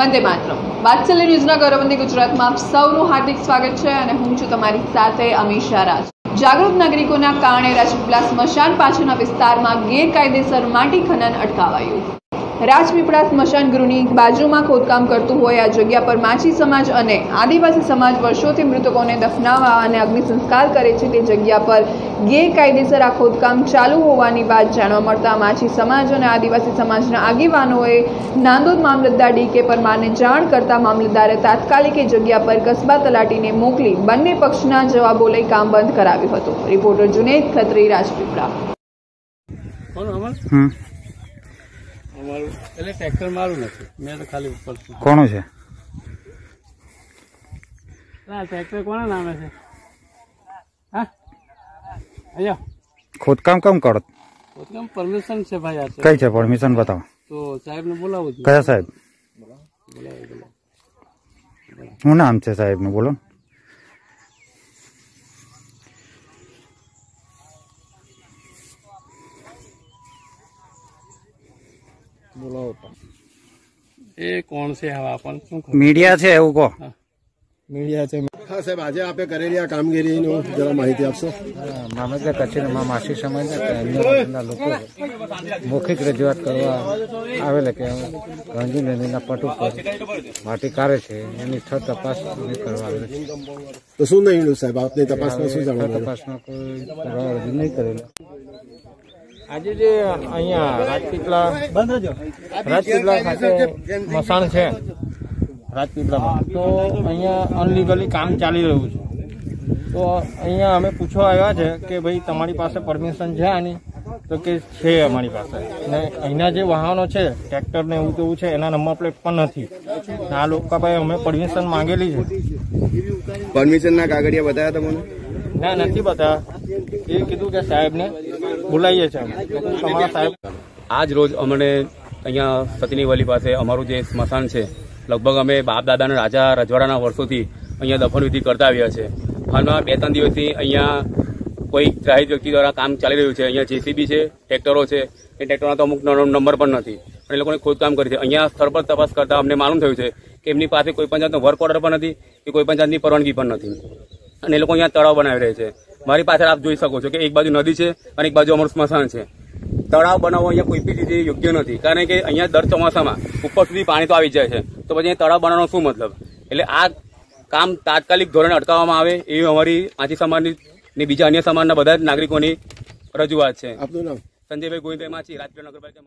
વંદે માતરમ. વાત્સલ્ય ન્યૂઝના ગૌરવંદી ગુજરાતમાં સૌનું હાર્દિક સ્વાગત છે અને હું છું તમારી સાથે અમીષા રાજ. જાગૃત નાગરિકોના કારણે રાજપીપલા સ્મશાન પાછળના વિસ્તારમાં ગેરકાયદેસર માટી ખનન અટકાવાયું. રાજપીપળા સ્મશાન ગૃહની બાજુમાં ખોદકામ કરતું હોય આ જગ્યા પર માછી સમાજ અને આદિવાસી સમાજ વર્ષોથી મૃતકોને દફનાવવા અને અગ્નિ સંસ્કાર કરે છે તે જગ્યા પર ગેરકાયદેસર આ ખોદકામ ચાલુ હોવાની વાત જાણવા મળતા માછી સમાજ અને આદિવાસી સમાજના આગેવાનોએ નાંદોદ મામલતદાર ડીકે પરમારને જાણ કરતા મામલતદારે તાત્કાલિક એ જગ્યા પર કસ્બા તલાટીને મોકલી બંને પક્ષના જવાબો લઈ કામ બંધ કરાવ્યું હતું. રિપોર્ટર જુનેદ ખત્રી રાજપીપળા. કોણ અમાર હમ અમારું એટલે ટ્રેક્ટર મારું નથી. મેં તો ખાલી ઉપર છું. કોનું છે? આ ટ્રેક્ટર કોના નામે છે? હા? અહીંયા. ખોદકામ કેમ કરો? પોતાનું પરમિશન છે ભાઈ આ તો. કઈ છે? પરમિશન બતાવો. તો સાહેબને બોલાવું છું. કયા સાહેબ? બોલાવો બોલાવો. શું નામ છે સાહેબનું? બોલો. બોલાવો એ કોણ છે હવે આપણને શું ખબર? મીડિયા છે એવું કહો. મીડિયા છે. હા સાહેબ આજે આપે કરેલી આ કામગીરીનું જરા માહિતી આપશો? મામલતદાર કચેરીમાં માસી સમાજના અન્ય લોકો મૌખિક રજૂઆત કરવા આવેલા કે રણજી નદીના પટ ઉપર માટી કાઢે છે એની છ તપાસ કરવા આવેલી છે તો શું નહીં સાહેબ? આપની તપાસમાં શું જાણવા મળ્યું? તપાસમાં કોઈ પુરાવા રજૂ નહીં કરેલો. આજે જે અહીંયા રાજપીપળા રાજપીપળા ખાતે મસાણ છે. રાજપીપળામાં. તો અહીંયા અનલીગલી કામ ચાલી રહ્યું છે. તો અહીંયા અમે પૂછવા આવ્યા છે કે ભાઈ તમારી પાસે પરમિશન છે આની? તો કે છે અમારી પાસે. ને અહીંના જે વાહનો છે ટ્રેક્ટર ને એવું તેવું છે એના નંબર પ્લેટ પણ નથી. ને આ લોકો પાસે અમે પરમિશન માંગેલી છે. પરમિશન ના કાગળિયા બતાવ્યા તમને? ના નથી બતાવ્યા એ કીધું કે સાહેબને બોલાવીએ છે અમે. તો હું તમારા સાહેબ. આજ રોજ અમને અહીંયા સતીનીવલી પાસે અમારું જે સ્મશાન છે, લગભગ અમે બાપ દાદાના રાજા રજવાડાના વર્ષોથી અહીંયા દફનવિધિ કરતા આવ્યા છે. હાલમાં બે ત્રણ દિવસથી અહીંયા કોઈ ત્રાહિત વ્યક્તિ દ્વારા કામ ચાલી રહ્યું છે. અહીંયા જેસીબી છે, ટ્રેક્ટરો છે. એ ટ્રેક્ટરના તો અમુક નંબર પણ નથી. અને એ લોકોને ખોદકામ કરી છે. અહીંયા સ્થળ પર તપાસ કરતા અમને માલુમ થયું છે કે એમની પાસે કોઈ પણ જાતનો વર્ક ઓર્ડર પણ નથી, કે કોઈ પણ જાતની પરવાનગી પણ નથી. અને એ લોકો અહીંયા તળાવ બનાવી રહ્યા છે. મારી પાછળ આપ જોઈ શકો છો કે એક બાજુ નદી છે અને એક બાજુ અમારું સ્મશાન છે. તળાવ બનાવવો અહીંયા કોઈ બી રીતે યોગ્ય નથી. કારણ કે અહીંયા દર ચોમાસામાં ઉપર સુધી પાણી તો આવી જાય છે. તો પછી અહીંયા તળાવ બનાવવાનો શું મતલબ? એટલે આ કામ તાત્કાલિક ધોરણે અટકાવવામાં આવે એવી અમારી આંચી સમાજની ને બીજા અન્ય સમાજના બધા જ નાગરિકોની રજૂઆત છે. સંજયભાઈ ગોવિંદભાઈ માછી રાજપીપળા નગરપાલિકા